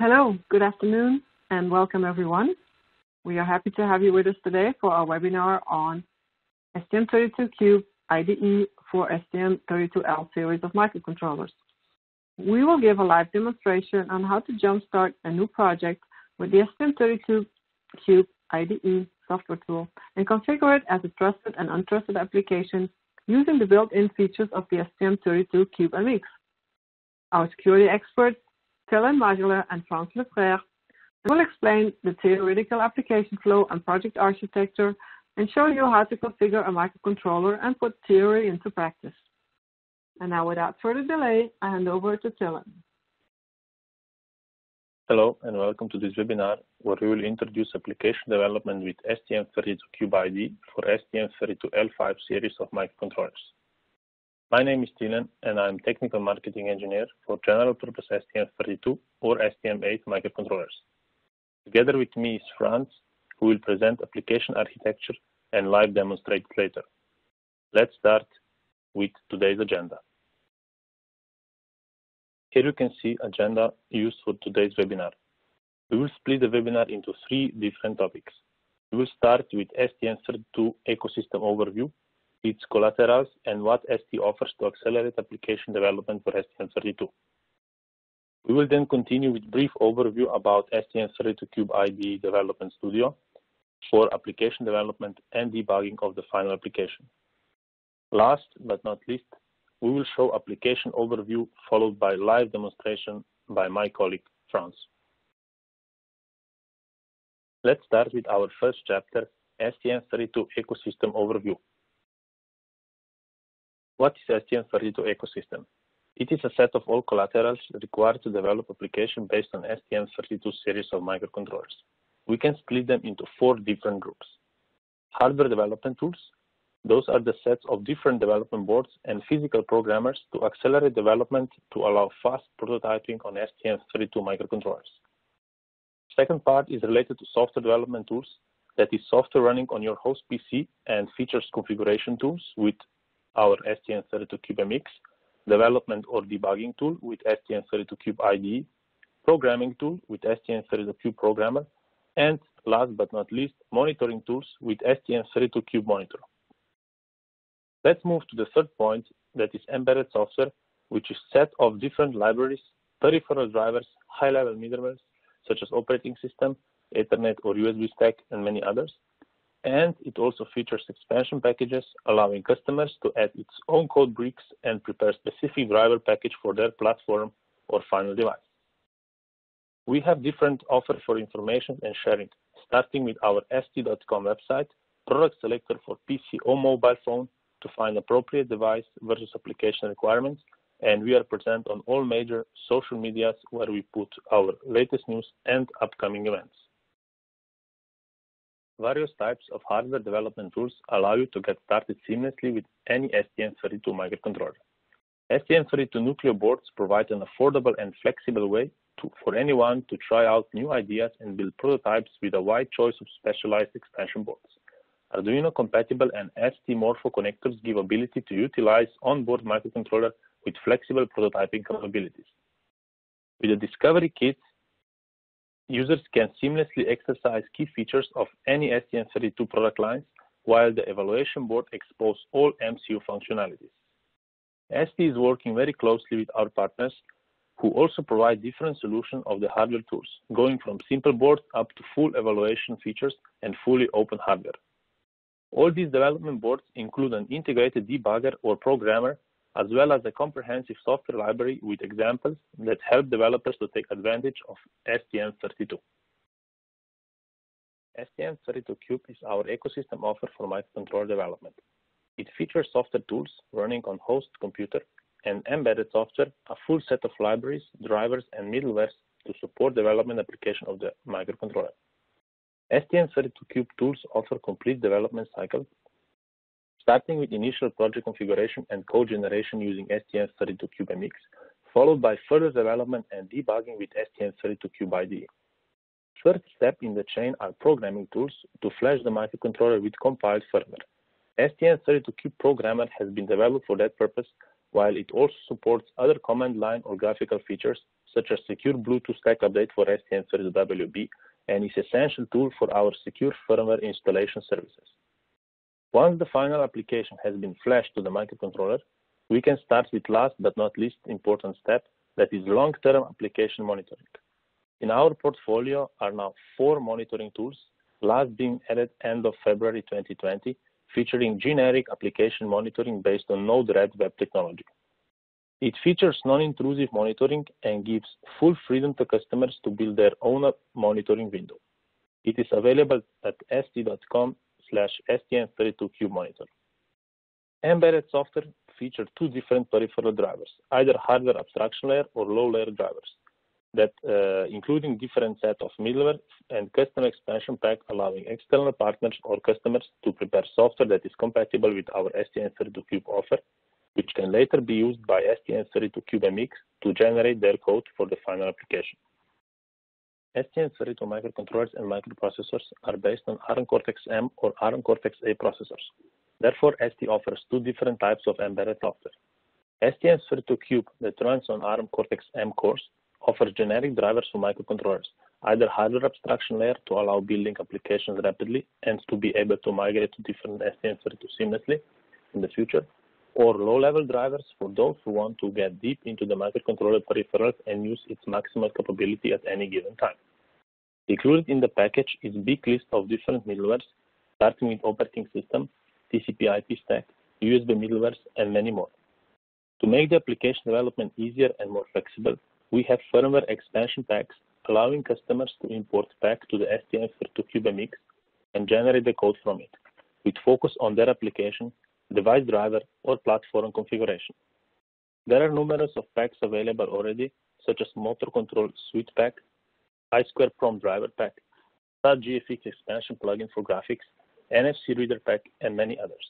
Hello, good afternoon, and welcome everyone. We are happy to have you with us today for our webinar on STM32Cube IDE for STM32L series of microcontrollers. We will give a live demonstration on how to jumpstart a new project with the STM32Cube IDE software tool and configure it as a trusted and untrusted application using the built-in features of the STM32Cube MX. Our security experts Tilen Majerle and Franz Lefrère will explain the theoretical application flow and project architecture and show you how to configure a microcontroller and put theory into practice. And now without further delay, I hand over to Tilen. Hello and welcome to this webinar where we will introduce application development with STM32Cube IDE for STM32L5 series of microcontrollers. My name is Tilen and I'm Technical Marketing Engineer for General Purpose STM32 or STM8 microcontrollers. Together with me is Franz, who will present application architecture and live demonstrate later. Let's start with today's agenda. Here you can see agenda used for today's webinar. We will split the webinar into three different topics. We will start with STM32 ecosystem overview its collaterals, and what ST offers to accelerate application development for STM32. We will then continue with brief overview about STM32Cube IDE Development Studio for application development and debugging of the final application. Last but not least, we will show application overview followed by live demonstration by my colleague Franz. Let's start with our first chapter, STM32 Ecosystem Overview. What is STM32 ecosystem? It is a set of all collaterals required to develop application based on STM32 series of microcontrollers. We can split them into four different groups. Hardware development tools. Those are the sets of different development boards and physical programmers to accelerate development to allow fast prototyping on STM32 microcontrollers. Second part is related to software development tools, that is software running on your host PC and features configuration tools with our STM32CubeMX, development or debugging tool with STM32Cube IDE, programming tool with STM32Cube Programmer, and last but not least, monitoring tools with STM32Cube Monitor. Let's move to the third point, that is embedded software, which is set of different libraries, peripheral drivers, high-level middlewares, such as operating system, Ethernet or USB stack, and many others, and it also features expansion packages allowing customers to add its own code bricks and prepare specific driver package for their platform or final device. We have different offers for information and sharing, starting with our st.com website, product selector for PC or mobile phone to find appropriate device versus application requirements, and we are present on all major social medias where we put our latest news and upcoming events. Various types of hardware development tools allow you to get started seamlessly with any STM32 microcontroller. STM32 Nucleo boards provide an affordable and flexible way to, for anyone to try out new ideas and build prototypes with a wide choice of specialized expansion boards. Arduino compatible and ST Morpho connectors give ability to utilize onboard microcontroller with flexible prototyping capabilities. With the Discovery Kit, users can seamlessly exercise key features of any STM32 product lines, while the evaluation board exposes all MCU functionalities. ST is working very closely with our partners who also provide different solutions of the hardware tools, going from simple boards up to full evaluation features and fully open hardware. All these development boards include an integrated debugger or programmer as well as a comprehensive software library with examples that help developers to take advantage of STM32. STM32Cube is our ecosystem offer for microcontroller development. It features software tools running on host computer and embedded software, a full set of libraries, drivers, and middlewares to support development application of the microcontroller. STM32Cube tools offer complete development cycle starting with initial project configuration and code generation using STM32CubeMX followed by further development and debugging with STM32Cube IDE. Third step in the chain are programming tools to flash the microcontroller with compiled firmware. STM32Cube Programmer has been developed for that purpose, while it also supports other command line or graphical features, such as secure Bluetooth stack update for STM32WB, and is essential tool for our secure firmware installation services. Once the final application has been flashed to the microcontroller, we can start with last but not least important step, that is long-term application monitoring. In our portfolio are now four monitoring tools, last being added end of February 2020, featuring generic application monitoring based on Node-RED web technology. It features non-intrusive monitoring and gives full freedom to customers to build their own monitoring window. It is available at st.com slash stm32cubemonitor. Embedded software features two different peripheral drivers, either hardware abstraction layer or low layer drivers that uh, including different set of middleware and custom expansion pack allowing external partners or customers to prepare software that is compatible with our STM32Cube offer, which can later be used by STM32CubeMX to generate their code for the final application. STM32 microcontrollers and microprocessors are based on ARM Cortex-M or ARM Cortex-A processors. Therefore, ST offers two different types of embedded software. STM32Cube that runs on ARM Cortex-M cores offers generic drivers for microcontrollers, either hardware abstraction layer to allow building applications rapidly and to be able to migrate to different STM32 seamlessly in the future, or low-level drivers for those who want to get deep into the microcontroller peripherals and use its maximal capability at any given time. Included in the package is a big list of different middlewares, starting with operating system, TCP IP stack, USB middlewares, and many more. To make the application development easier and more flexible, we have firmware expansion packs allowing customers to import pack to the STM32CubeMX and generate the code from it, with focus on their application, device driver, or platform configuration. There are numerous of packs available already, such as motor control suite pack, I2 Prom driver pack, GFX expansion plugin for graphics, NFC reader pack, and many others.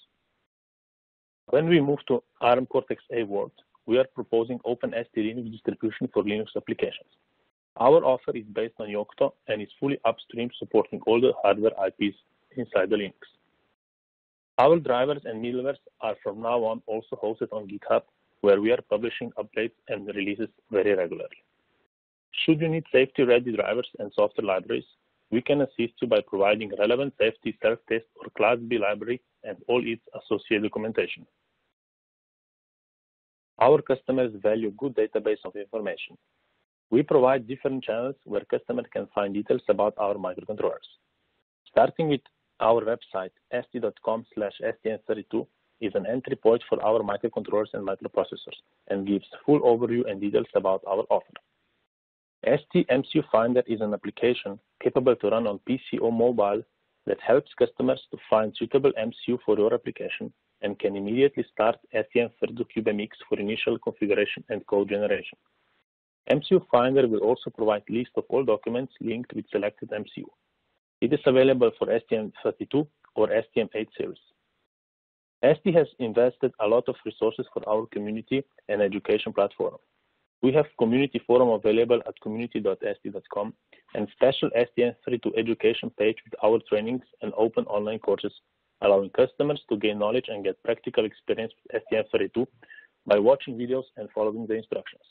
When we move to ARM Cortex-A world, we are proposing OpenST Linux distribution for Linux applications. Our offer is based on Yocto and is fully upstream supporting all the hardware IPs inside the Linux. Our drivers and middlewares are from now on also hosted on GitHub, where we are publishing updates and releases very regularly. Should you need safety-ready drivers and software libraries, we can assist you by providing relevant safety self-test or Class B library and all its associated documentation. Our customers value good database of information. We provide different channels where customers can find details about our microcontrollers. Starting with our website, st.com slash stm32 is an entry point for our microcontrollers and microprocessors and gives full overview and details about our offer. ST MCU Finder is an application capable to run on PC or mobile that helps customers to find suitable MCU for your application and can immediately start STM32CubeMX for initial configuration and code generation. MCU Finder will also provide list of all documents linked with selected MCU. It is available for STM32 or STM8 series. ST has invested a lot of resources for our community and education platform. We have community forum available at community.st.com and special STM32 education page with our trainings and open online courses allowing customers to gain knowledge and get practical experience with STM32 by watching videos and following the instructions.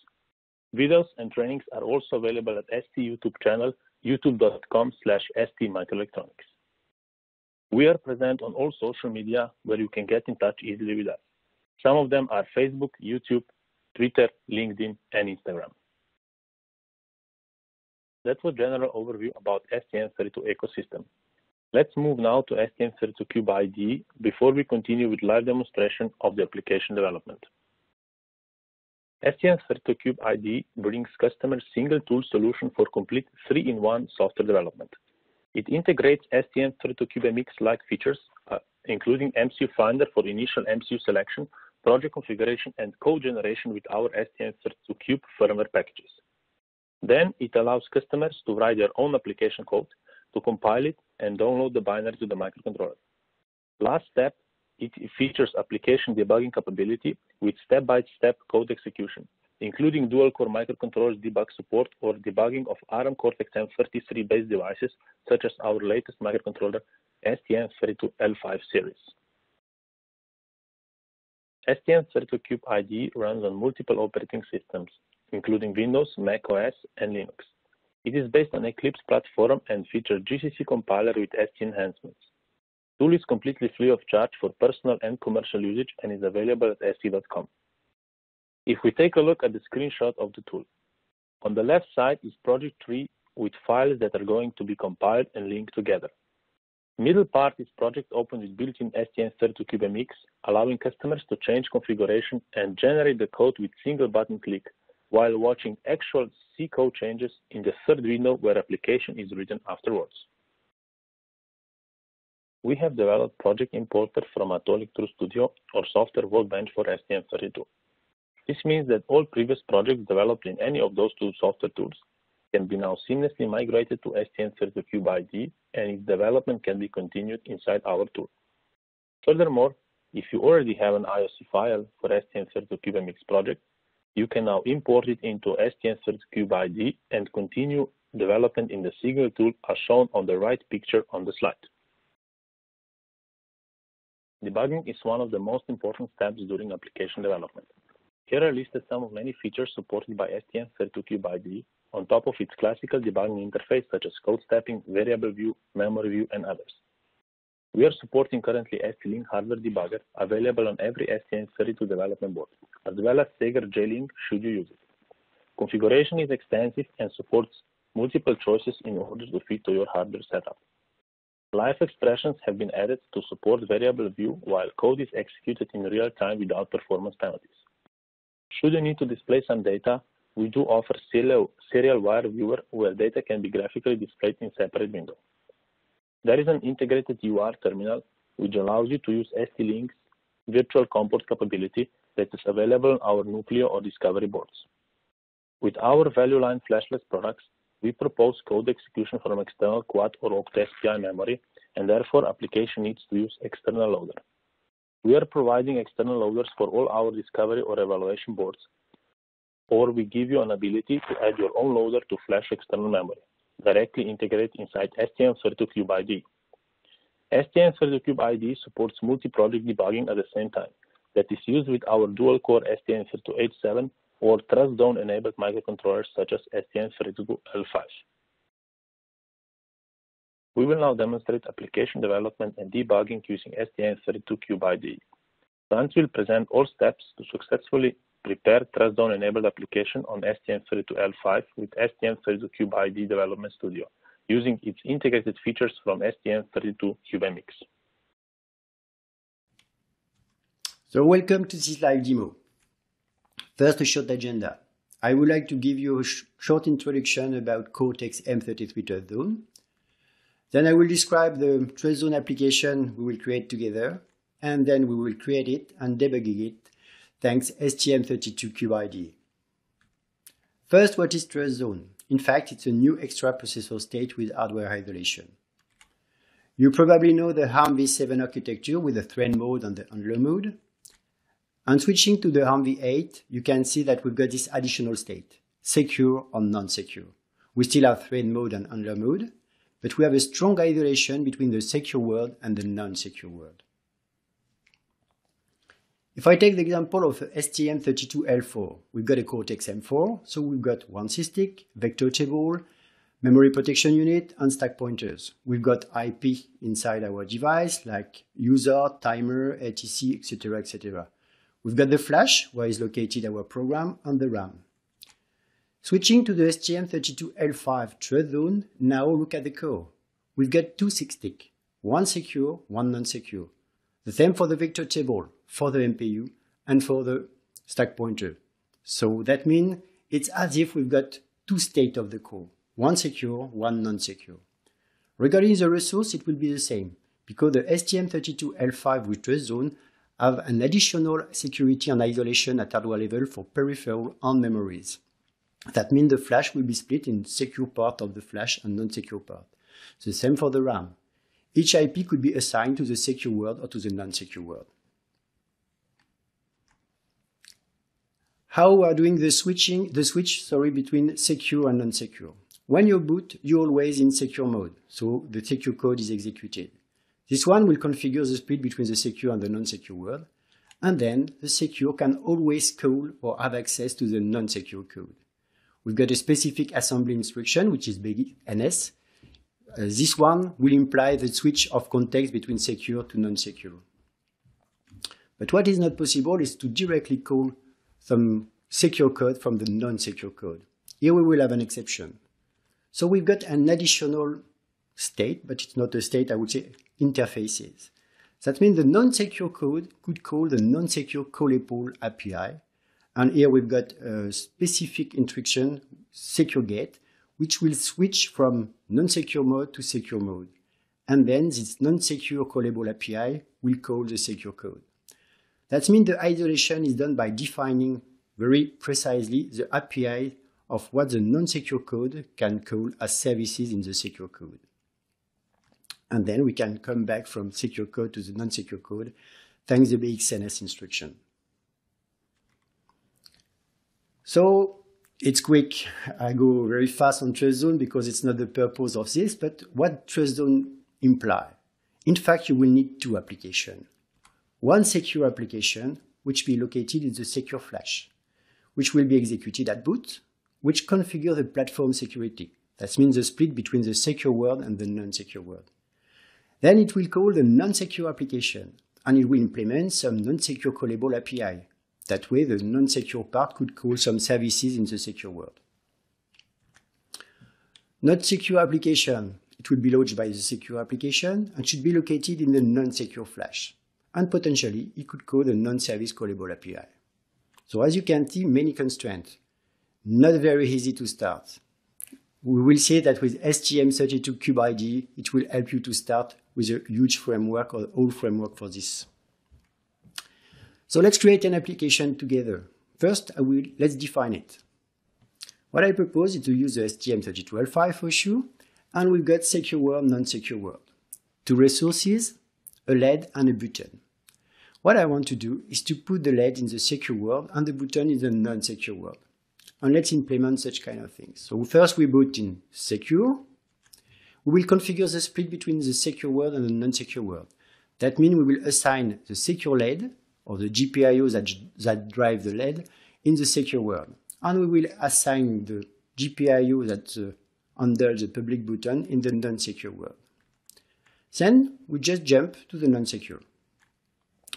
Videos and trainings are also available at ST YouTube channel, youtube.com slash stmicroelectronics. We are present on all social media where you can get in touch easily with us. Some of them are Facebook, YouTube, Twitter, LinkedIn, and Instagram. That was general overview about STM32 ecosystem. Let's move now to STM32Cube IDE before we continue with live demonstration of the application development. STM32Cube IDE brings customers single tool solution for complete three-in-one software development. It integrates STM32CubeMX-like features, uh, including MCU Finder for initial MCU selection, project configuration, and code generation with our STM32Cube firmware packages. Then it allows customers to write their own application code to compile it and download the binary to the microcontroller. Last step, it features application debugging capability with step-by-step -step code execution, including dual-core microcontrollers debug support or debugging of ARM Cortex-M33-based devices, such as our latest microcontroller, STM32L5 series. STM32Cube IDE runs on multiple operating systems, including Windows, Mac OS, and Linux. It is based on Eclipse platform and features GCC compiler with ST enhancements. Tool is completely free of charge for personal and commercial usage and is available at st.com. If we take a look at the screenshot of the tool, on the left side is project tree with files that are going to be compiled and linked together. Middle part is project open with built-in STM32CubeMX, allowing customers to change configuration and generate the code with single button click while watching actual C code changes in the third window where application is written afterwards. We have developed Project Importer from Atollic TrueSTUDIO or software workbench for STM32. This means that all previous projects developed in any of those two software tools can be now seamlessly migrated to STM32Cube IDE and its development can be continued inside our tool. Furthermore, if you already have an IOC file for STM32CubeMX project, you can now import it into STM32Cube IDE and continue development in the single tool as shown on the right picture on the slide. Debugging is one of the most important steps during application development. Here are listed some of many features supported by STM32Cube IDE on top of its classical debugging interface such as code stepping, variable view, memory view, and others. We are supporting currently ST-Link hardware debugger available on every STM32 development board, as well as SEGGER J-Link should you use it. Configuration is extensive and supports multiple choices in order to fit to your hardware setup. Live expressions have been added to support variable view while code is executed in real time without performance penalties. Should you need to display some data, we do offer serial, serial wire viewer where data can be graphically displayed in separate window. There is an integrated UART terminal which allows you to use ST-Link's virtual comport capability that is available on our Nucleo or Discovery boards. With our value line flashless products, we propose code execution from external quad or oct SPI memory, and therefore application needs to use external loader. We are providing external loaders for all our discovery or evaluation boards, or we give you an ability to add your own loader to flash external memory, directly integrate inside STM32Cube IDE. STM32Cube IDE supports multi-project debugging at the same time, that is used with our dual-core STM32H7 or trust zone enabled microcontrollers such as STM32L5. We will now demonstrate application development and debugging using STM32Cube IDE. Franz will present all steps to successfully prepare trust zone enabled application on STM32L5 with STM32Cube IDE Development Studio using its integrated features from STM32CubeMX. So welcome to this live demo. First, a short agenda. I would like to give you a sh short introduction about Cortex M33 Trust Zone. Then I will describe the Trust Zone application we will create together, and then we will create it and debugging it thanks STM32Cube IDE. First, what is Trust Zone? In fact, it's a new extra processor state with hardware isolation. You probably know the ARMv7 architecture with the thread mode and the handler mode. And switching to the ARMv8, you can see that we've got this additional state, secure or non-secure. We still have thread mode and handler mode, but we have a strong isolation between the secure world and the non-secure world. If I take the example of STM32L4, we've got a Cortex-M4, so we've got one SysTick, vector table, memory protection unit, and stack pointers. We've got IP inside our device, like user, timer, etc., etc. We've got the flash, where is located our program, and the RAM. Switching to the STM32L5 trust zone, now look at the core. We've got two SysTick, one secure, one non-secure. The same for the vector table, for the MPU, and for the stack pointer. So that means it's as if we've got two states of the core, one secure, one non-secure. Regarding the resource, it will be the same, because the STM32L5 with trust zone have an additional security and isolation at hardware level for peripheral and memories. That means the flash will be split in secure part of the flash and non-secure part. The same for the RAM. Each IP could be assigned to the secure world or to the non-secure world. how we are doing the switching, the switch, sorry, between secure and non-secure. When you boot, you're always in secure mode, so the secure code is executed. This one will configure the split between the secure and the non-secure world, and then the secure can always call or have access to the non-secure code. We've got a specific assembly instruction, which is NS. Uh, this one will imply the switch of context between secure to non-secure. But what is not possible is to directly call some secure code from the non-secure code. Here we will have an exception. So we've got an additional state, but it's not a state, I would say interfaces. That means the non-secure code could call the non-secure callable API. And here we've got a specific instruction, secure get, which will switch from non-secure mode to secure mode. And then this non-secure callable API will call the secure code. That means the isolation is done by defining very precisely the API of what the non-secure code can call as services in the secure code. And then we can come back from secure code to the non-secure code thanks to the BXNS instruction. So it's quick. I go very fast on trust zone because it's not the purpose of this, but what trust zone imply? In fact, you will need two applications. One secure application, which be located in the secure flash, which will be executed at boot, which configure the platform security. That means the split between the secure world and the non-secure world. Then it will call the non-secure application, and it will implement some non-secure callable API. That way, the non-secure part could call some services in the secure world. Not secure application, it will be launched by the secure application and should be located in the non-secure flash. And potentially, it could call the non-service callable API. So as you can see, many constraints. Not very easy to start. We will see that with STM32 Cube IDE, it will help you to start with a huge framework or whole framework for this. So let's create an application together. First, I will, let's define it. What I propose is to use the STM32L5 for sure, and we've got secure world, non-secure world. Two resources, a LED and a button. What I want to do is to put the LED in the secure world and the button in the non-secure world and let's implement such kind of things. So first we boot in secure. We will configure the split between the secure world and the non-secure world. That means we will assign the secure LED or the GPIO that, that drive the LED in the secure world. And we will assign the GPIO that uh, under the public button in the non-secure world. Then we just jump to the non-secure.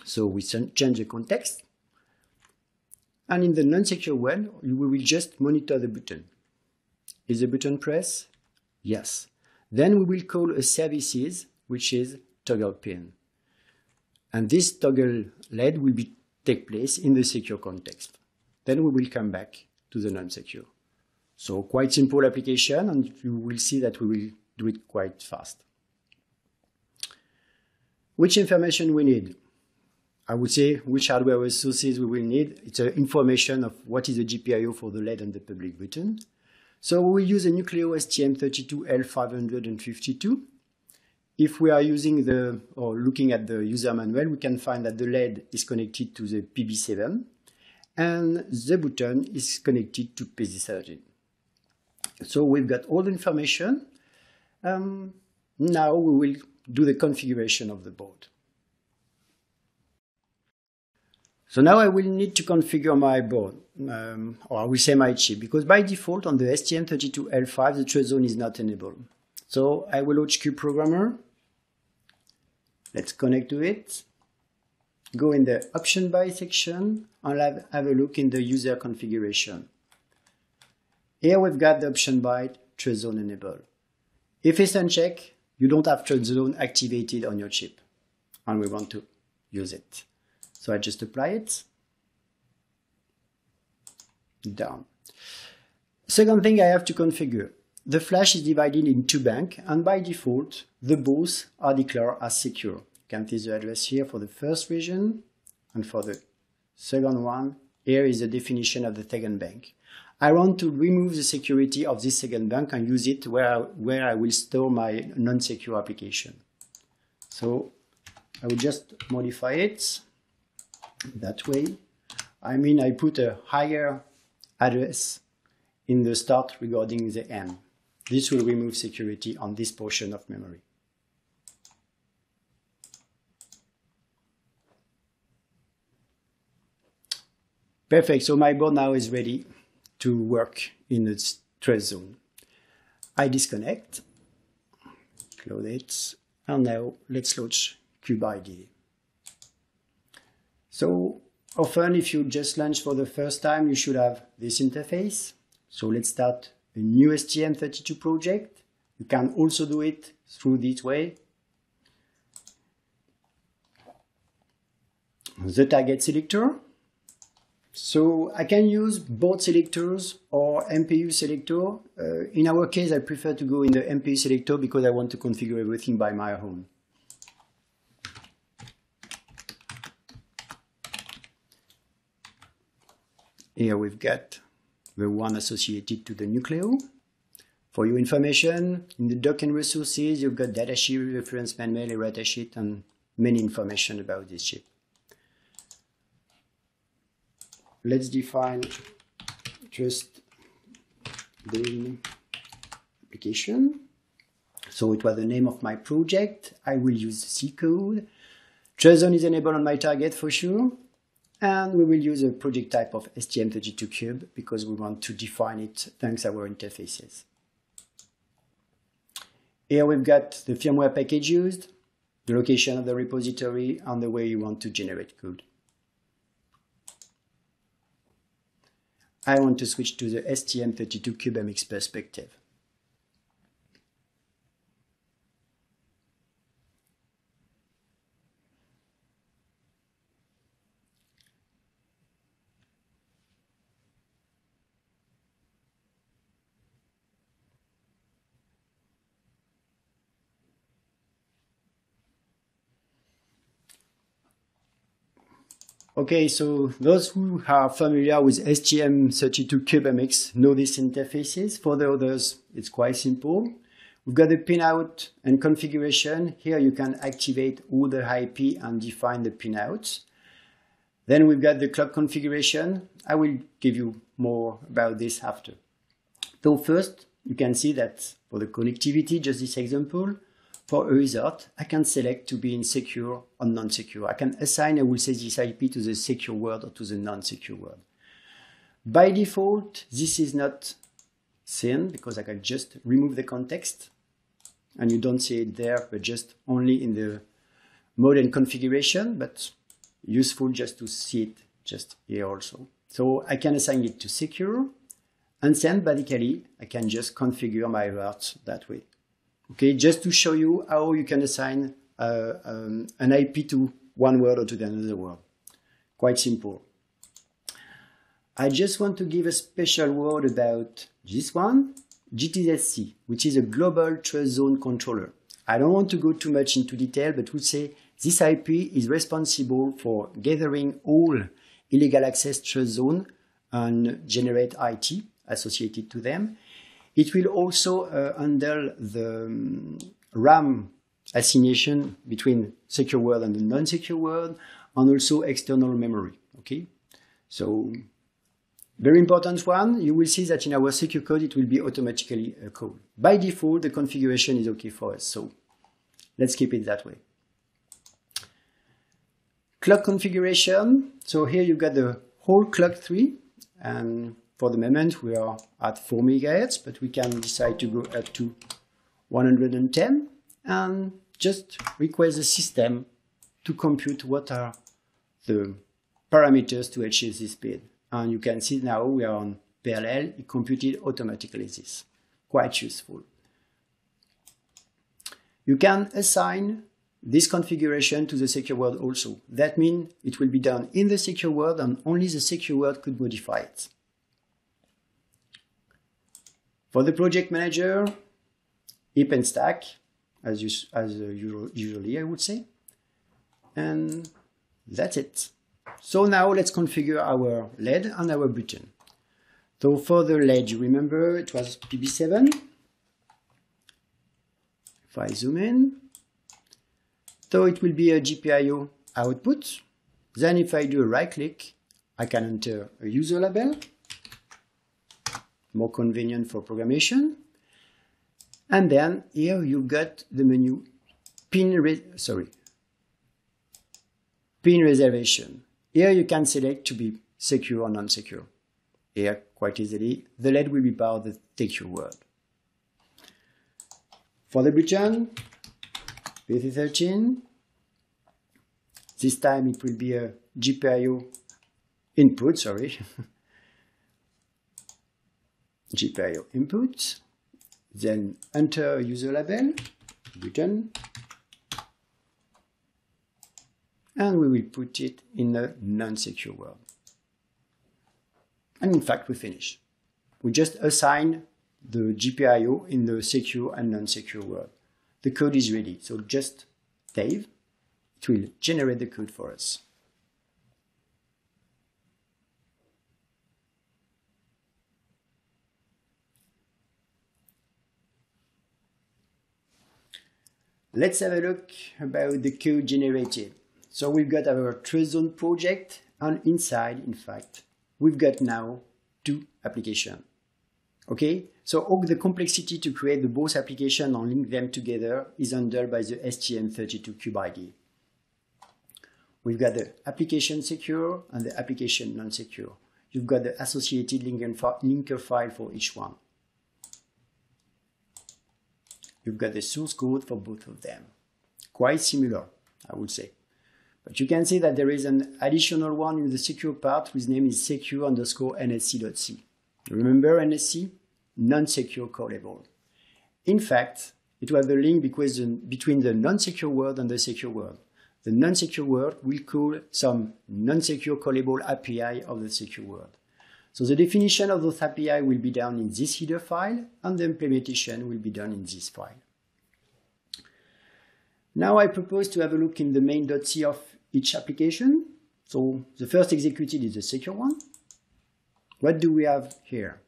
So we change the context and in the non-secure one, we will just monitor the button. Is the button pressed? Yes. Then we will call a services, which is toggle pin. And this toggle LED will be take place in the secure context. Then we will come back to the non-secure. So quite simple application, and you will see that we will do it quite fast. Which information we need? I would say which hardware resources we will need. It's information of what is the GPIO for the LED and the public button. So we use a Nucleo STM32L552. If we are using the, or looking at the user manual, we can find that the LED is connected to the PB7 and the button is connected to PC13. So we've got all the information. Um, now we will do the configuration of the board. So now I will need to configure my board, um, or I will say my chip, because by default on the STM32L5, the trust zone is not enabled. So I will launch CubeProgrammer. Let's connect to it. Go in the option byte section and have, have a look in the user configuration. Here we've got the option byte trust zone enabled. If it's unchecked, you don't have trust zone activated on your chip, and we want to use it. So I just apply it. Down. Second thing I have to configure. The flash is divided in two banks, and by default, the both are declared as secure. You can see the address here for the first region, and for the second one, here is the definition of the second bank. I want to remove the security of this second bank and use it where, where I will store my non-secure application. So I will just modify it that way. I mean I put a higher address in the start regarding the end. This will remove security on this portion of memory. Perfect, so my board now is ready to work in the trust zone. I disconnect, close it, and now let's launch CubeIDE. So often if you just launch for the first time, you should have this interface. So let's start a new STM32 project. You can also do it through this way. The target selector. So I can use board selectors or MPU selector. Uh, in our case, I prefer to go in the MPU selector because I want to configure everything by my own. Here we've got the one associated to the Nucleo. For your information, in the doc and resources, you've got datasheet, reference manual, errata sheet, and many information about this chip. Let's define just the application. So it was the name of my project. I will use C code. JSON is enabled on my target for sure. And we will use a project type of STM32Cube because we want to define it thanks our interfaces. Here we've got the firmware package used, the location of the repository, and the way you want to generate code. I want to switch to the STM32CubeMX perspective. Okay, so those who are familiar with STM32CubeMX know these interfaces. For the others, it's quite simple. We've got the pinout and configuration. Here you can activate all the IP and define the pinouts. Then we've got the clock configuration. I will give you more about this after. So first, you can see that for the connectivity, just this example, for a result, I can select to be in secure or non-secure. I can assign, I will say this IP to the secure world or to the non-secure world. By default, this is not seen because I can just remove the context and you don't see it there, but just only in the mode and configuration, but useful just to see it just here also. So I can assign it to secure and then basically I can just configure my routes that way. Okay, just to show you how you can assign uh, um, an IP to one word or to the another word. Quite simple. I just want to give a special word about this one, GTZC, which is a global trust zone controller. I don't want to go too much into detail, but we'll say this IP is responsible for gathering all illegal access trust zone and generate IT associated to them. It will also uh, handle the um, RAM assignation between secure world and the non-secure world, and also external memory. Okay, so very important one. You will see that in our secure code it will be automatically uh, called. By default, the configuration is okay for us. So let's keep it that way. Clock configuration. So here you got the whole clock tree, and for the moment, we are at 4 megahertz, but we can decide to go up to 110 and just request the system to compute what are the parameters to achieve this speed. And you can see now we are on parallel, it computed automatically this. Quite useful. You can assign this configuration to the secure world also. That means it will be done in the secure world and only the secure world could modify it. For the project manager, heap and stack, as, you, as uh, usually I would say. And that's it. So now let's configure our LED and our button. So for the LED, you remember it was PB7. If I zoom in, so it will be a GPIO output. Then if I do a right click, I can enter a user label, more convenient for programmation. And then here you've got the menu pin, sorry, pin reservation. Here you can select to be secure or non-secure. Here, quite easily, the LED will be of the take your word. For the button, PC13, this time it will be a GPIO input, sorry. GPIO input, then enter user label, button, and we will put it in a non-secure world. And in fact, we finish. We just assign the GPIO in the secure and non-secure world. The code is ready, so just save. It will generate the code for us. Let's have a look about the code generated. So we've got our trust zone project and inside, in fact, we've got now two applications. Okay, so all the complexity to create the both application and link them together is handled by the STM32Cube IDE. We've got the application secure and the application non-secure. You've got the associated linker file for each one. You've got the source code for both of them. Quite similar, I would say. But you can see that there is an additional one in the secure part whose name is secure underscore nsc.c. Remember NSC? Non-secure callable. In fact, it was the link between the non-secure world and the secure world. The non-secure world will call some non-secure callable API of the secure world. So the definition of those API will be done in this header file, and the implementation will be done in this file. Now I propose to have a look in the main.c of each application. So the first executed is the secure one. What do we have here?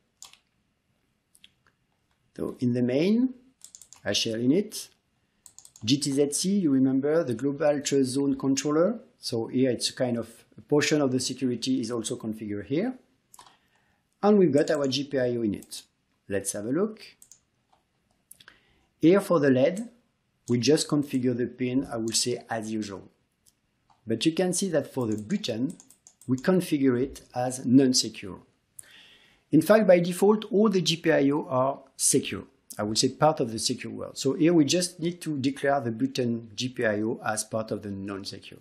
So in the main, I share init, GTZC, you remember the global trust zone controller. So here it's kind of a portion of the security is also configured here. And we've got our GPIO in it. Let's have a look. Here for the LED, we just configure the pin, I will say as usual. But you can see that for the button, we configure it as non-secure. In fact, by default, all the GPIO are secure. I would say part of the secure world. So here we just need to declare the button GPIO as part of the non-secure.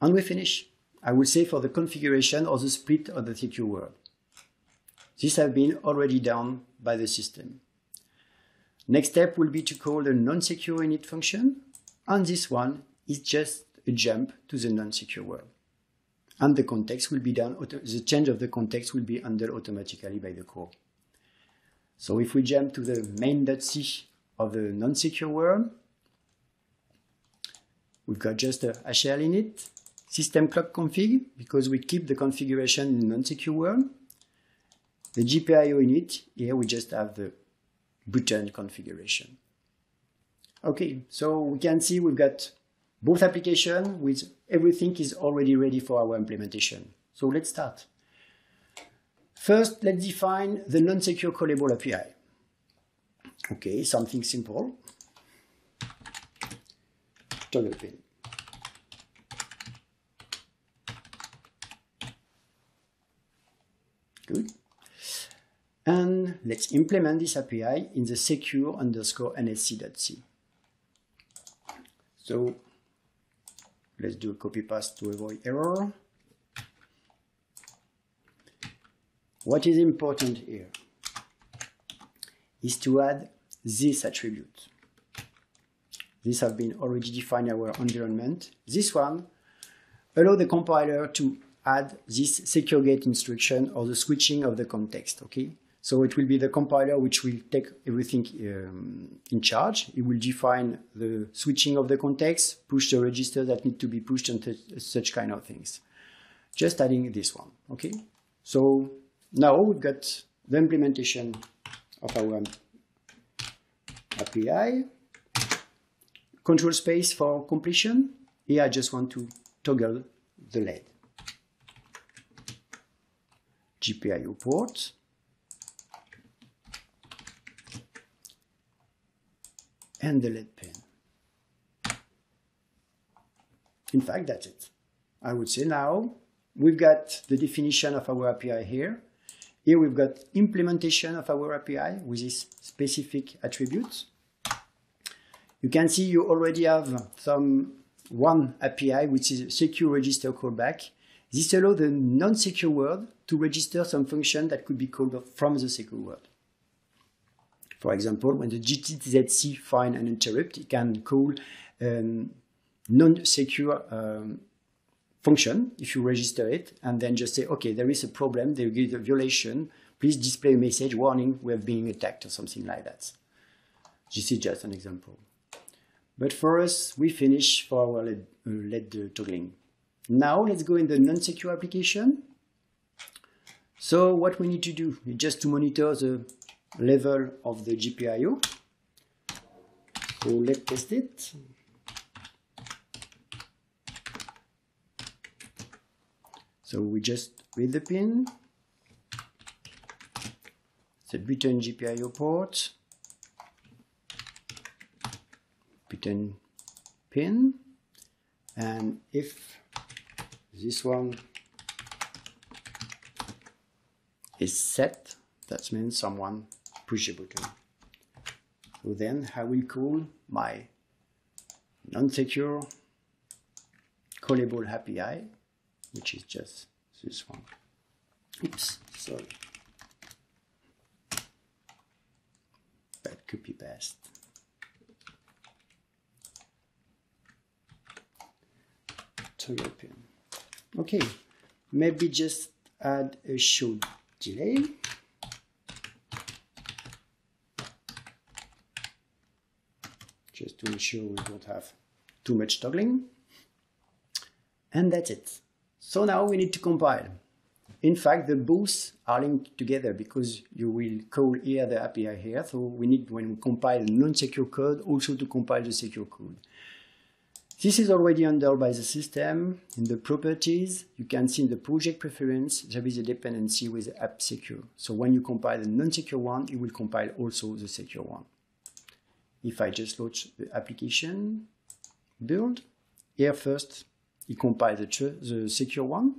And we finish. I will say for the configuration or the split of the secure world. This has been already done by the system. Next step will be to call the non-secure init function, and this one is just a jump to the non-secure world. And the context will be done, the change of the context will be handled automatically by the core. So if we jump to the main.c of the non-secure world, we've got just a HAL init, system clock config, because we keep the configuration in non-secure world. The GPIO init, here we just have the button configuration. Okay, so we can see we've got both applications with everything is already ready for our implementation. So let's start. First, let's define the non-secure callable API. Okay, something simple. Toggle pin. Good. And let's implement this API in the secure underscore nsc.c. So let's do a copy paste to avoid error. What is important here is to add this attribute. These have been already defined in our environment. This one allow the compiler to add this secure gate instruction or the switching of the context, okay? So it will be the compiler which will take everything um, in charge. It will define the switching of the context, push the register that need to be pushed and such kind of things. Just adding this one, okay? So now we've got the implementation of our API. Control space for completion. Here I just want to toggle the LED. GPIO port. And the LED pin. In fact, that's it. I would say now we've got the definition of our API here. Here we've got implementation of our API with this specific attributes. You can see you already have some one API, which is secure register callback. This allows the non-secure word to register some function that could be called from the secure word. For example, when the GTZC find an interrupt, it can call um, non-secure um, function if you register it and then just say, okay, there is a problem, there is a violation, please display a message warning we have been attacked or something like that. This is just an example. But for us, we finish for our LED, uh, LED toggling. Now let's go in the non-secure application. So what we need to do is just to monitor the level of the GPIO. So let's test it. So we just read the pin, the button GPIO port, button pin, and if this one is set, that means someone push a button. So then I will call my non-secure callable API which is just this one. Oops, sorry. Bad copy paste. Toggle pin. Okay, maybe just add a show delay. Just to ensure we don't have too much toggling. And that's it. So now we need to compile. In fact, the both are linked together because you will call here the API here. So we need, when we compile non-secure code, also to compile the secure code. This is already handled by the system. In the properties, you can see in the project preference, there is a dependency with the app secure. So when you compile the non-secure one, it will compile also the secure one. If I just launch the application, build, here first, it compiles the, the secure one.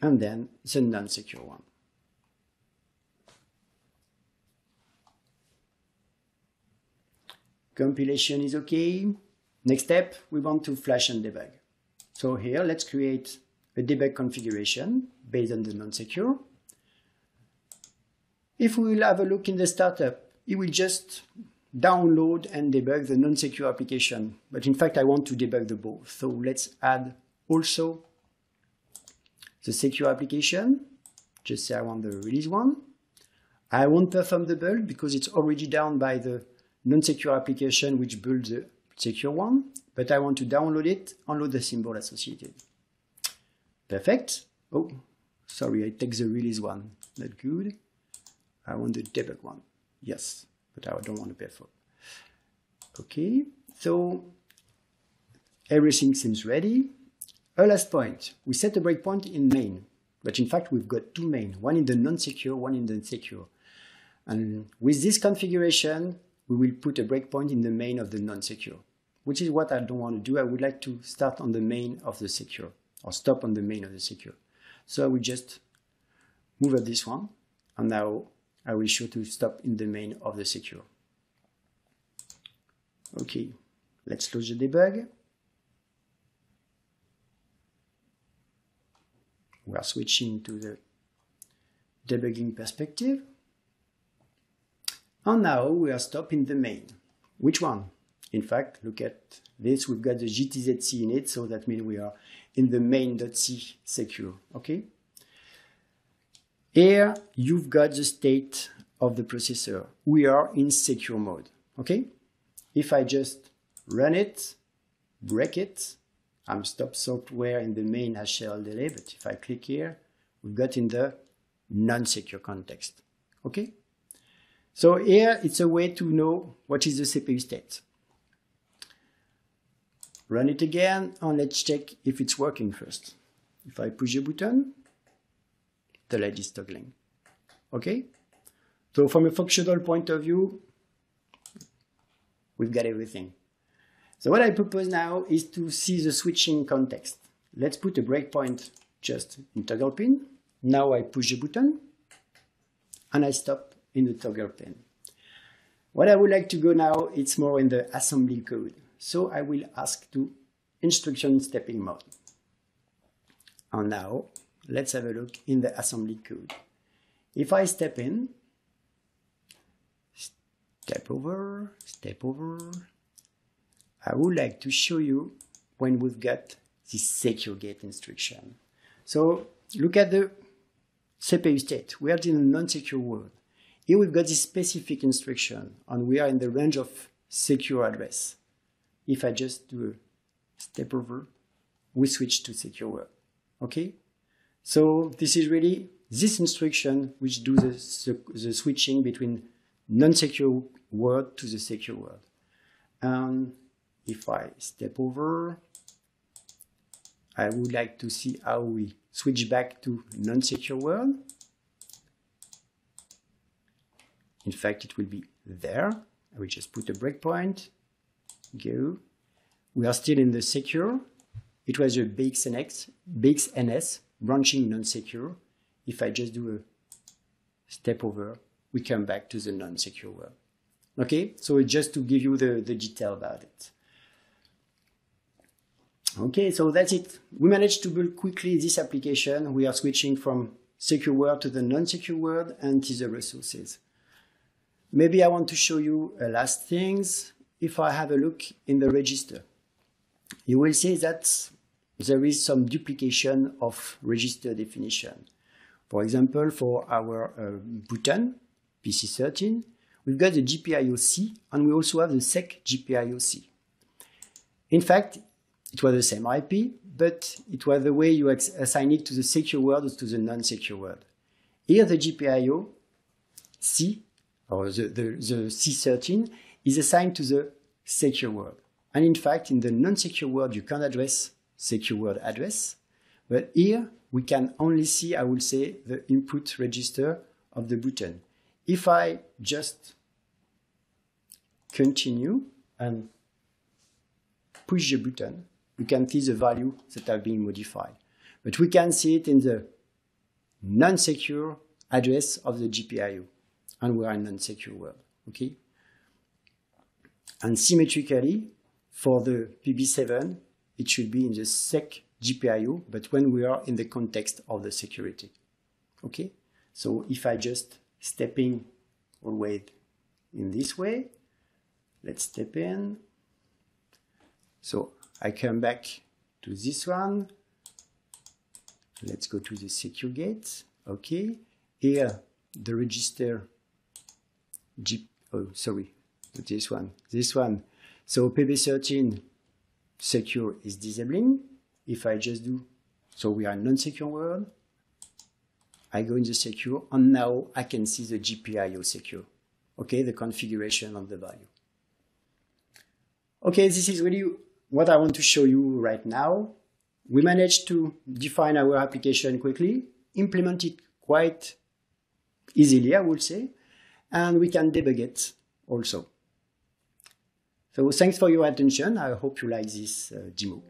And then the non-secure one. Compilation is okay. Next step, we want to flash and debug. So here, let's create a debug configuration based on the non-secure. If we will have a look in the startup, it will just download and debug the non-secure application. But in fact, I want to debug the both. So let's add also the secure application. Just say I want the release one. I won't perform the build because it's already down by the non-secure application which builds a secure one. But I want to download it, unload the symbol associated. Perfect. Oh, sorry, I take the release one. Not good. I want the debug one. Yes but I don't want to pay for it. Okay, so everything seems ready. A last point, we set a breakpoint in main, but in fact we've got two main, one in the non-secure, one in the secure. And with this configuration, we will put a breakpoint in the main of the non-secure, which is what I don't want to do. I would like to start on the main of the secure, or stop on the main of the secure. So I will just move at this one, and now I will show to stop in the main of the secure. Okay, let's close the debug. We are switching to the debugging perspective. And now we are stopping the main. Which one? In fact, look at this, we've got the GTZC init, so that means we are in the main.c secure, okay? Here, you've got the state of the processor. We are in secure mode, okay? If I just run it, break it, I'm stop software in the main HAL delay, but if I click here, we've got in the non-secure context, okay? So here, it's a way to know what is the CPU state. Run it again, and let's check if it's working first. If I push the button, the LED is toggling. Okay? So from a functional point of view, we've got everything. So what I propose now is to see the switching context. Let's put a breakpoint just in toggle pin. Now I push the button and I stop in the toggle pin. What I would like to go now, it's more in the assembly code. So I will ask to instruction stepping mode. And now let's have a look in the assembly code. If I step in, step over, step over, I would like to show you when we've got this secure gate instruction. So look at the CPU state. We are in a non-secure world. Here we've got this specific instruction and we are in the range of secure address. If I just do a step over, we switch to secure world. Okay? So this is really this instruction which do the, the switching between non-secure world to the secure world. And if I step over, I would like to see how we switch back to non-secure world. In fact, it will be there. I will just put a breakpoint, go. We are still in the secure. It was a BXNX, BXNS, branching non-secure. If I just do a step over, we come back to the non-secure world. Okay, so just to give you the, the detail about it. Okay, so that's it. We managed to build quickly this application. We are switching from secure world to the non-secure world and to the resources. Maybe I want to show you uh, last things. If I have a look in the register, you will see that there is some duplication of register definition. For example, for our uh, button, PC13, we've got the GPIO-C and we also have the SEC GPIO-C. In fact, it was the same IP, but it was the way you assign it to the secure world or to the non-secure world. Here, the GPIO C, or the, the, the C13, is assigned to the secure world. And in fact, in the non-secure world, you can't address secure world address. But here, we can only see, I will say, the input register of the button. If I just continue and push the button, we can see the value that have been modified. But we can see it in the non-secure address of the GPIO. And we are in non-secure world, okay? And symmetrically, for the PB7, it should be in the SEC GPIO, but when we are in the context of the security, okay? So if I just step in always in this way, let's step in. So I come back to this one. Let's go to the secure gate. Okay. Here, the register G, oh, sorry, this one, this one. So PB13 secure is disabling. If I just do, so we are non-secure world. I go in the secure and now I can see the GPIO secure. Okay, the configuration of the value. Okay, this is really what I want to show you right now, we managed to define our application quickly, implement it quite easily, I would say, and we can debug it also. So thanks for your attention. I hope you like this uh, demo.